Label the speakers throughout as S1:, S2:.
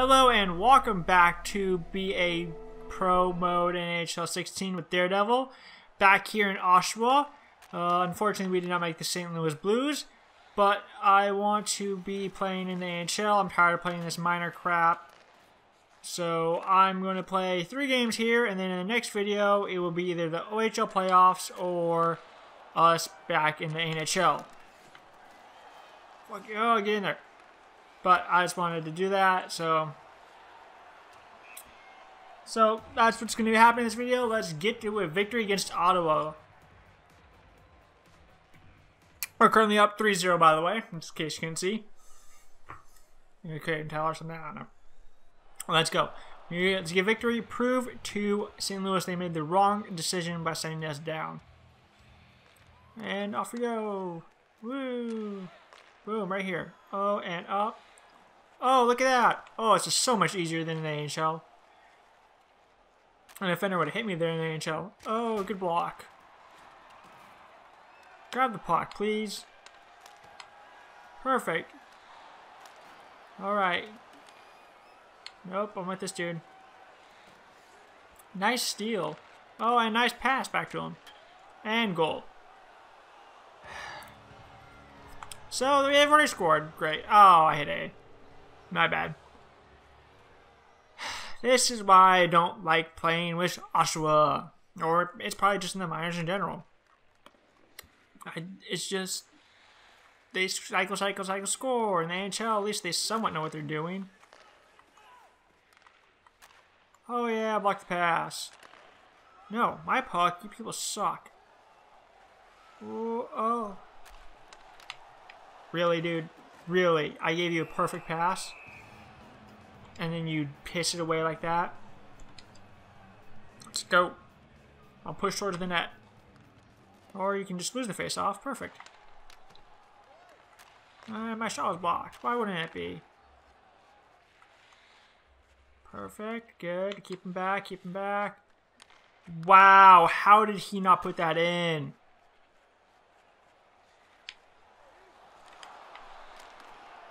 S1: Hello and welcome back to Be a Pro Mode in NHL 16 with Daredevil. Back here in Oshawa. Uh, unfortunately, we did not make the St. Louis Blues, but I want to be playing in the NHL. I'm tired of playing this minor crap. So I'm going to play three games here, and then in the next video, it will be either the OHL playoffs or us back in the NHL. Fuck, oh, get in there. But I just wanted to do that, so... So, that's what's going to be happening in this video. Let's get to a victory against Ottawa. We're currently up 3-0, by the way, in case you can see. You can tell or something, I don't know. Let's go. Let's get victory. Prove to St. Louis they made the wrong decision by sending us down. And off we go. Woo! Boom, right here. Oh, and up. Oh, look at that. Oh, it's just so much easier than the NHL. An offender would have hit me there in the NHL. Oh, good block. Grab the puck, please. Perfect. Alright. Nope, I'm with this dude. Nice steal. Oh, and nice pass back to him. And goal. So, they've already scored. Great. Oh, I hit A. My bad. This is why I don't like playing with Oshawa. Or it's probably just in the minors in general. I, it's just... They cycle, cycle, cycle, score. In the NHL, at least they somewhat know what they're doing. Oh yeah, block the pass. No, my puck, you people suck. Ooh, oh. Really, dude? Really? I gave you a perfect pass? And then you piss it away like that? Let's go. I'll push towards the net. Or you can just lose the face off. Perfect. Uh, my shot was blocked. Why wouldn't it be? Perfect. Good. Keep him back. Keep him back. Wow. How did he not put that in?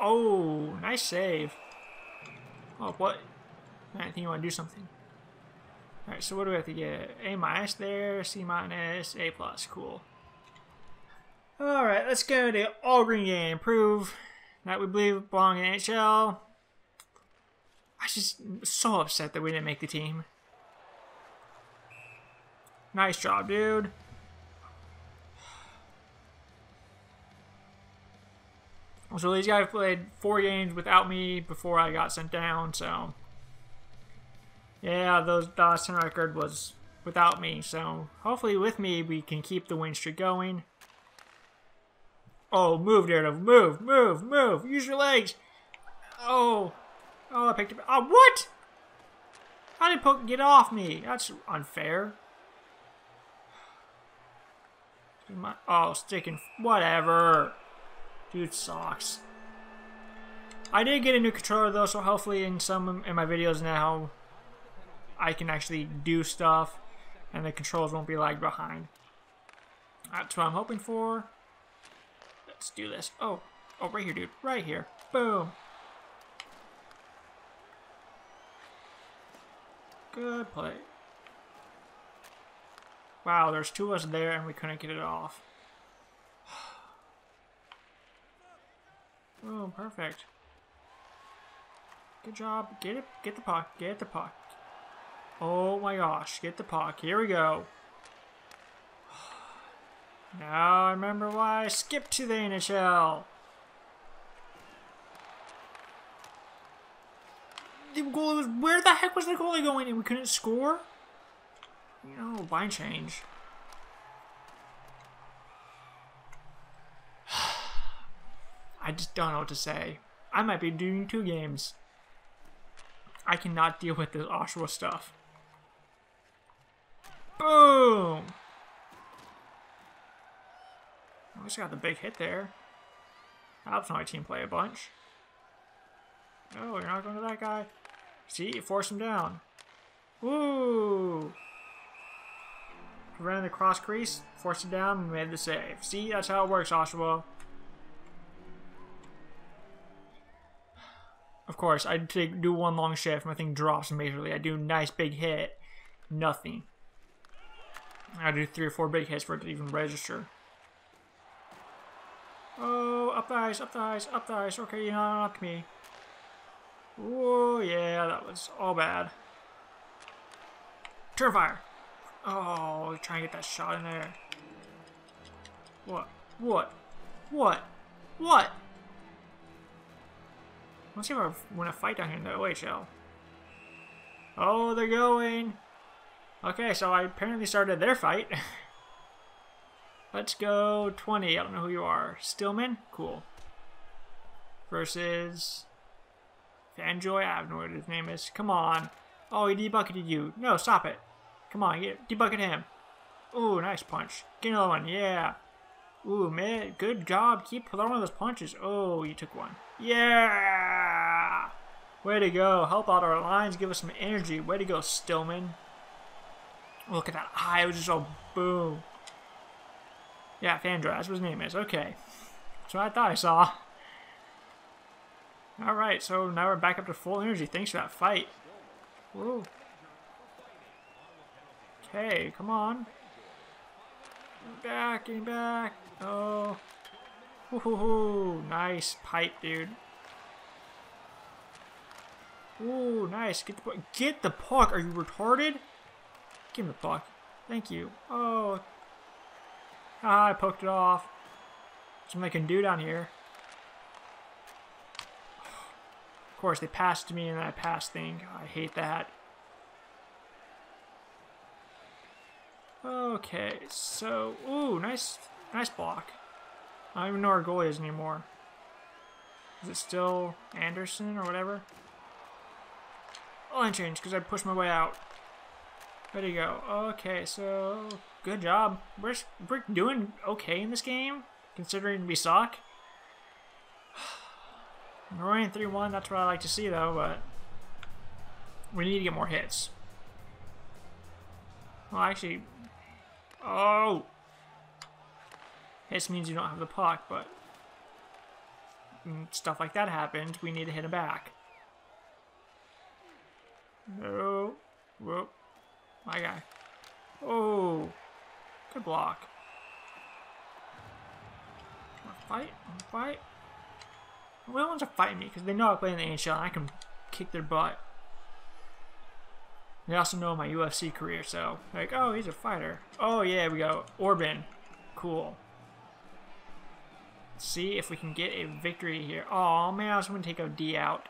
S1: Oh, nice save. Oh, what? I think you want to do something. Alright, so what do we have to get? A minus there, C minus, A plus. Cool. Alright, let's go to all green game. Prove that we believe belong in NHL. I'm just so upset that we didn't make the team. Nice job, dude. So these guys played four games without me before I got sent down, so... Yeah, those Dawson record was without me, so hopefully with me we can keep the win streak going. Oh, move, Daredevil, move, move, move, use your legs! Oh, oh, I picked up, oh, what? How did Poke get off me? That's unfair. Oh, sticking, whatever. Dude sucks. I did get a new controller though, so hopefully in some in my videos now, I can actually do stuff, and the controls won't be lagged behind. That's what I'm hoping for. Let's do this. Oh, oh, right here, dude. Right here. Boom. Good play. Wow, there's two of us there, and we couldn't get it off. Oh, perfect. Good job. Get it. Get the puck. Get the puck. Oh my gosh. Get the puck. Here we go. Now I remember why I skipped to the NHL. The goalie was. Where the heck was the goalie going and we couldn't score? You know, line change. I just don't know what to say. I might be doing two games. I cannot deal with this Oshawa stuff. Boom! I got the big hit there. Helps my team play a bunch. Oh, you're not going to that guy. See, force him down. Woo! Prevented the cross crease, forced him down, and made the save. See, that's how it works, Oshawa. Of course, I take, do one long shift, my thing drops majorly. I do nice big hit, nothing. I do three or four big hits for it to even register. Oh, up the ice, up the ice, up the ice. Okay, you knocked me. Oh, yeah, that was all bad. Turn fire. Oh, try and get that shot in there. What? What? What? What? Let's see if I win a fight down here in the OHL. Oh, they're going. Okay, so I apparently started their fight. Let's go 20. I don't know who you are. Stillman? Cool. Versus Fanjoy? I don't know what his name is. Come on. Oh, he debucketed you. No, stop it. Come on, get, debucket him. Ooh, nice punch. Get another one. Yeah. Ooh, man, good job. Keep throwing those punches. Oh, you took one. Yeah! Way to go. Help out our lines. Give us some energy. Way to go, Stillman. Look at that eye. It was just all boom. Yeah, Fandra. That's what his name is. Okay. That's what I thought I saw. Alright, so now we're back up to full energy. Thanks for that fight. Okay, come on. Back, getting back. Oh. Woohoo! Nice pipe, dude. Ooh, nice. Get the puck. Get the puck. Are you retarded? Give me the puck. Thank you. Oh. Ah, I poked it off. Something I can do down here. Of course, they passed me and I passed thing. I hate that. Okay, so, ooh, nice, nice block. I don't even know where goalie is anymore. Is it still Anderson or whatever? Line change because I pushed my way out. Ready to go. Okay, so good job. We're we're doing okay in this game, considering we suck. We're winning 3-1. That's what I like to see, though. But we need to get more hits. Well, actually, oh, hits means you don't have the puck, but mm, stuff like that happens. We need to hit him back. No. Whoop. My guy. Oh. Good block. Fight. Fight. Well, ones to fight me because they know I play in the NHL and I can kick their butt. They also know my UFC career, so like, oh, he's a fighter. Oh yeah, we go. Orban. Cool. See if we can get a victory here. Oh man, I was going to take a D out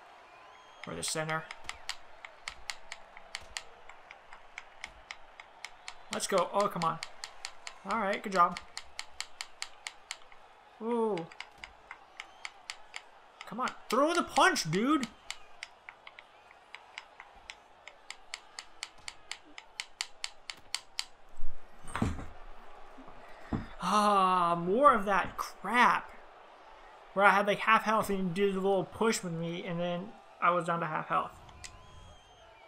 S1: for the center. Let's go. Oh, come on. Alright, good job. Ooh. Come on. Throw the punch, dude. Ah, more of that crap. Where I had like half health and you did a little push with me and then I was down to half health.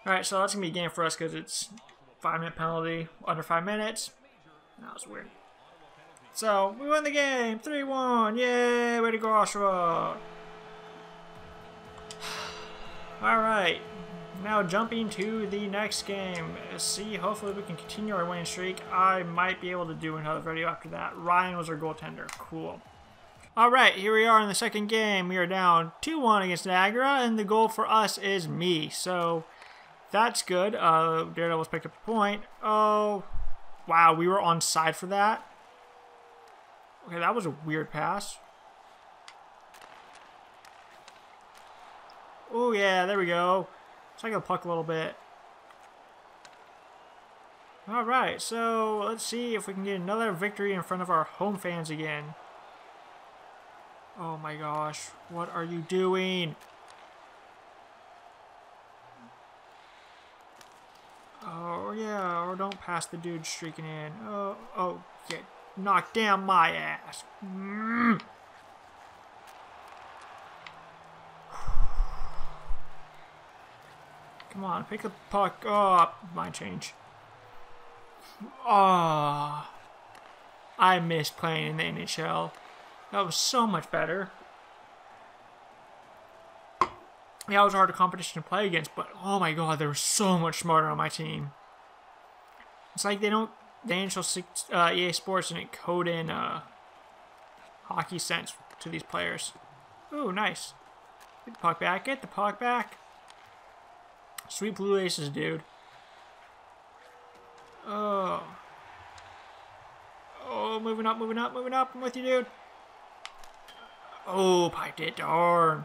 S1: Alright, so that's going to be a game for us because it's Five minute penalty, under five minutes. That was weird. So, we win the game! 3-1! Yay! Way to go, Oshawa! Alright. Now jumping to the next game. See, hopefully we can continue our winning streak. I might be able to do another video after that. Ryan was our goaltender. Cool. Alright, here we are in the second game. We are down 2-1 against Niagara, and the goal for us is me. So, that's good. Uh, Daredevil's picked up a point. Oh, wow, we were on side for that. Okay, that was a weird pass. Oh, yeah, there we go. Cycle the puck a little bit. Alright, so let's see if we can get another victory in front of our home fans again. Oh my gosh, what are you doing? Oh, yeah, or don't pass the dude streaking in. Oh, oh, get knocked down my ass. Mm. Come on, pick the puck up. My change. Ah, oh, I miss playing in the NHL. That was so much better. yeah, it was a hard competition to play against, but oh my god, they were so much smarter on my team. It's like they don't, the NHL 6, uh, EA Sports didn't code in uh, hockey sense to these players. Ooh, nice. Get the puck back, get the puck back. Sweet blue aces, dude. Oh. Oh, moving up, moving up, moving up. I'm with you, dude. Oh, piped it. Darn.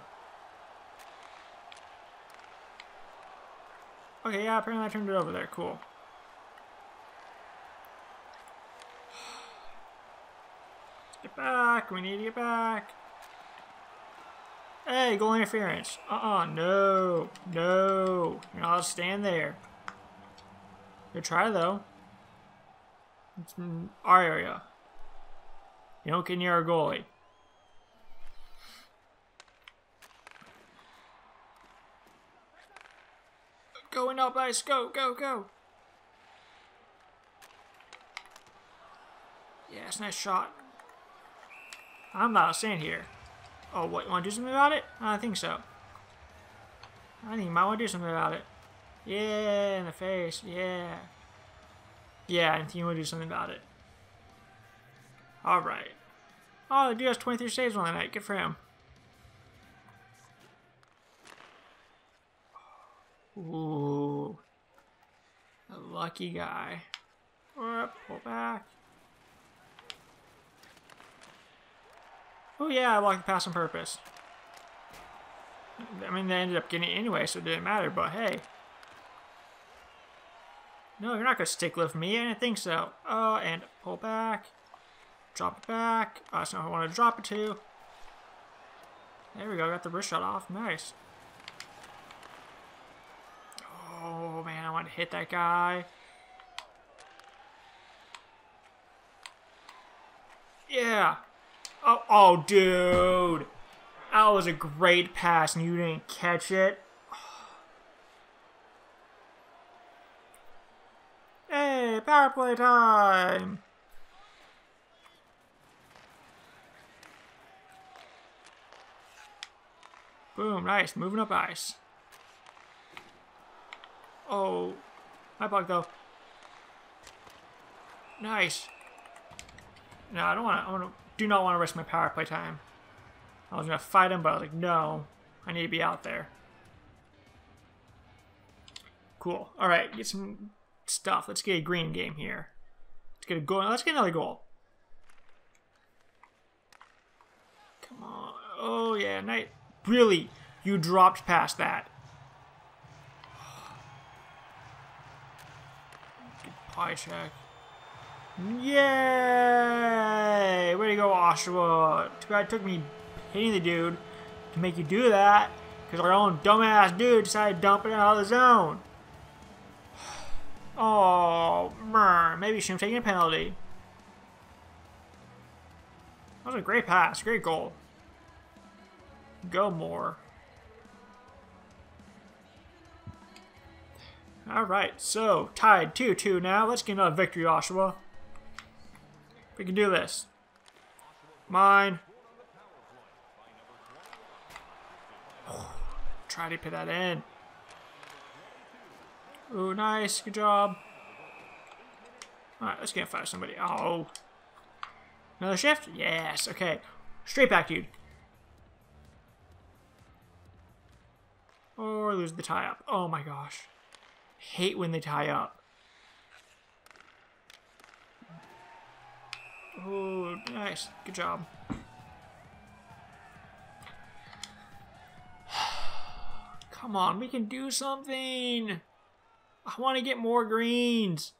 S1: Okay, yeah, apparently I turned it over there. Cool. Get back. We need to get back. Hey, goal interference. Uh-uh, no. No. You're not stand there. Good try, though. It's our area. You don't get near our goalie. Going up, guys. Go, go, go. Yes, nice shot. I'm not staying here. Oh, what? You want to do something about it? I think so. I think you might want to do something about it. Yeah, in the face. Yeah. Yeah, I think you want to do something about it. Alright. Oh, the dude has 23 saves on the night. Good for him. Ooh. A lucky guy. Up, pull back. Oh yeah, I walked pass on purpose. I mean, they ended up getting it anyway, so it didn't matter, but hey. No, you're not going to stick lift me. I didn't think so. Oh, and pull back. Drop it back. Oh, that's not who I wanted to drop it to. There we go. Got the wrist shot off. Nice. Oh, man. I want to hit that guy. Yeah. Oh, oh, dude. That was a great pass and you didn't catch it. Hey, power play time! Boom, nice. Moving up ice. Oh, my puck though. Nice. No, I don't want to. I want to. Do not want to risk my power play time. I was gonna fight him, but I was like, no, I need to be out there. Cool. All right, get some stuff. Let's get a green game here. Let's get a goal. Let's get another goal. Come on. Oh yeah, night. Really, you dropped past that. Pie check. Yay! Way to go, Oshawa. Too bad it took me hitting the dude to make you do that. Because our own dumbass dude decided to dump it out of the zone. Oh. Maybe you shouldn't have taken a penalty. That was a great pass. Great goal. Go more. Alright, so tied 2-2 now. Let's get another victory, Oshawa. We can do this. Mine. Try to put that in. Ooh, nice. Good job. Alright, let's get fire somebody. Oh. Another shift? Yes. Okay. Straight back, dude. Or lose the tie up. Oh my gosh. Hate when they tie up. Oh, nice. Good job. Come on, we can do something. I want to get more greens.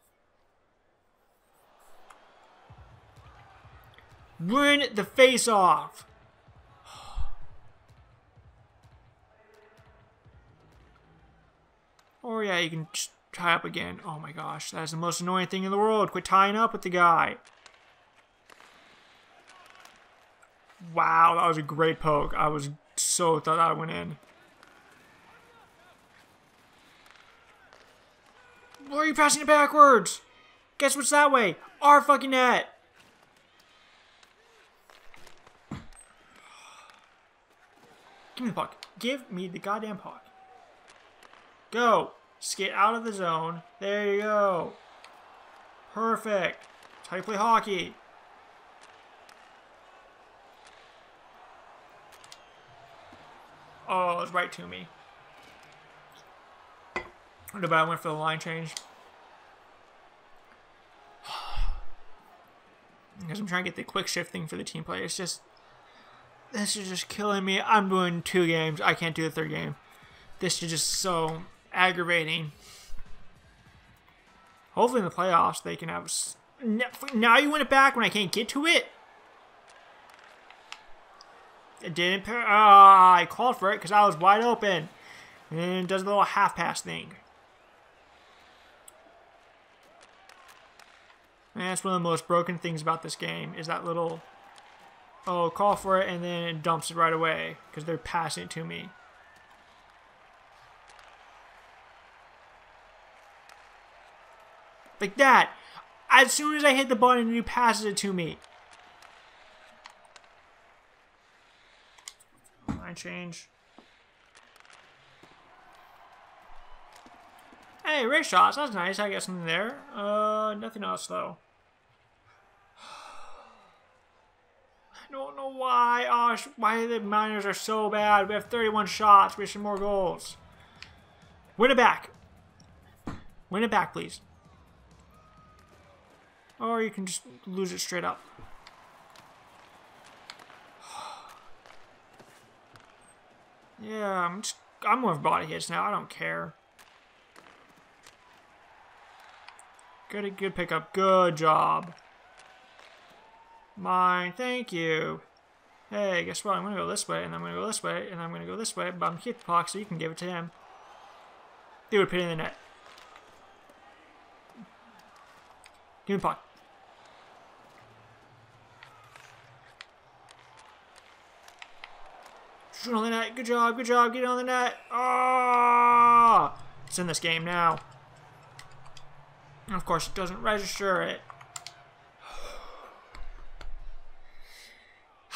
S1: Win the face off. Or oh, yeah, you can tie up again. Oh my gosh, that is the most annoying thing in the world. Quit tying up with the guy. Wow, that was a great poke. I was so thought that went in. Why are you passing it backwards? Guess what's that way? Our fucking net. Give me the puck. give me the goddamn puck. Go. Skate out of the zone. There you go. Perfect. That's how you play hockey. It's right to me. But I went for the line change. Because I'm trying to get the quick shift thing for the team play. It's just... This is just killing me. I'm doing two games. I can't do the third game. This is just so aggravating. Hopefully in the playoffs they can have... Now you win it back when I can't get to it? It didn't... Uh, I called for it because I was wide open. And it does a little half-pass thing. And that's one of the most broken things about this game is that little, oh, call for it and then it dumps it right away because they're passing it to me. Like that. As soon as I hit the button, he passes it to me. Line change. Hey, race shots. That's nice. I got something there. Uh, nothing else though. I don't know why. Oh, why the minors are so bad. We have 31 shots. We should more goals. Win it back. Win it back, please. Or you can just lose it straight up. Yeah, I'm just, I'm with body hits now. I don't care. Good, good pickup. Good job. Mine. Thank you. Hey, guess what? I'm to go this way, and I'm to go this way, and I'm to go this way, but I'm the puck so you can give it to him. Dude, put it in the net. Give me puck. On the net. Good job, good job. Get on the net. Ah! Oh! It's in this game now. And of course, it doesn't register it.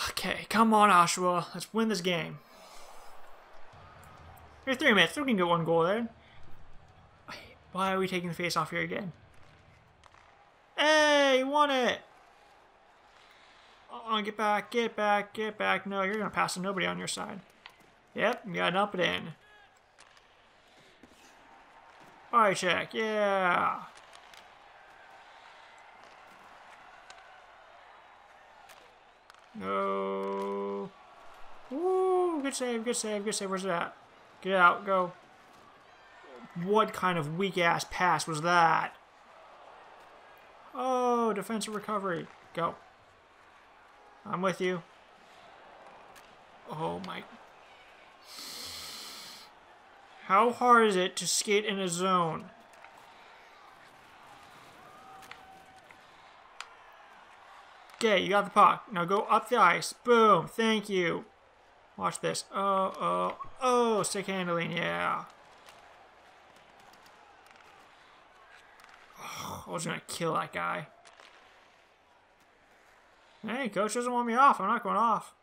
S1: Okay, come on, Oshawa. Let's win this game. You're three minutes. We can get one goal there. Why are we taking the face off here again? Hey, won it! Oh, get back, get back, get back. No, you're going to pass to nobody on your side. Yep, you got to dump it in. Alright, check. Yeah. No. Ooh, good save, good save, good save. Where's it at? Get out, go. What kind of weak-ass pass was that? Oh, defensive recovery. Go. I'm with you. Oh my. How hard is it to skate in a zone? Okay, you got the puck. Now go up the ice. Boom. Thank you. Watch this. Oh, oh, oh, stick handling. Yeah. Oh, I was going to kill that guy. Hey, coach doesn't want me off. I'm not going off.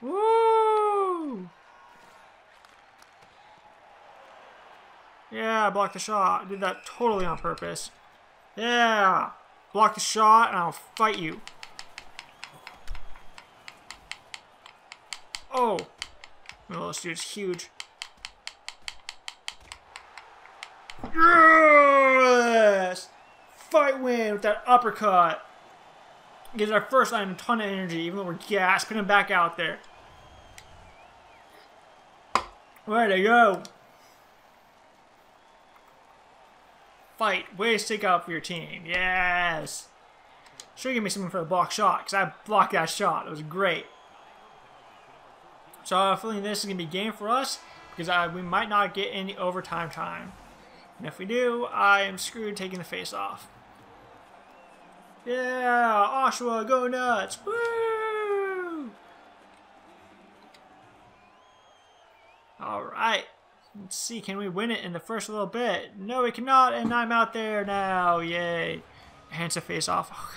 S1: Woo! Yeah, I blocked the shot. I did that totally on purpose. Yeah! Block the shot and I'll fight you. Oh! Oh, this dude's huge. Yes! Fight win with that uppercut. Gives our first line a ton of energy, even though we're gasping him back out there. Way to go! Fight. Way to stick up for your team. Yes. Sure, give me something for the block shot, because I blocked that shot. It was great. So I'm feeling this is going to be game for us, because I, we might not get any overtime time. And if we do, I am screwed taking the face off. Yeah, Oshawa, go nuts! Woo! Alright. Let's see, can we win it in the first little bit? No, we cannot, and I'm out there now. Yay. Hands to face off.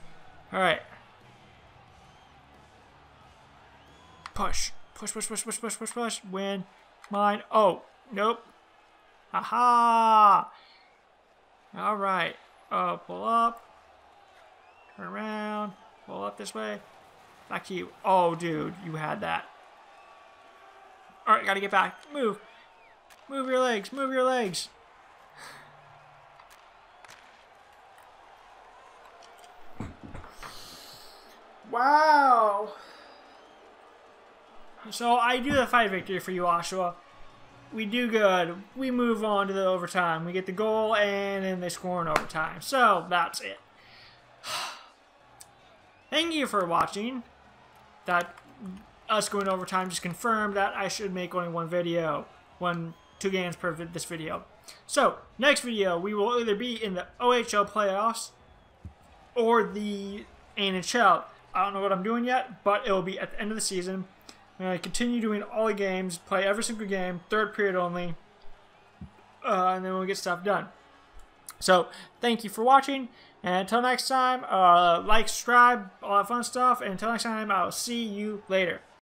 S1: Alright. Push. Push, push, push, push, push, push, push. Win. Mine. Oh, nope. Aha! All right. Oh, uh, pull up. Turn around. Pull up this way. Back to you. Oh, dude, you had that. All right, gotta get back. Move. Move your legs. Move your legs. Wow. So I do the fight victory for you, Oshawa. We do good. We move on to the overtime. We get the goal, and then they score in overtime. So that's it. Thank you for watching. That us going overtime just confirmed that I should make only one video, one two games per this video. So next video we will either be in the OHL playoffs or the NHL. I don't know what I'm doing yet, but it will be at the end of the season. I'm going to continue doing all the games, play every single game, third period only, uh, and then we'll get stuff done. So, thank you for watching, and until next time, uh, like, subscribe, all that fun stuff, and until next time, I'll see you later.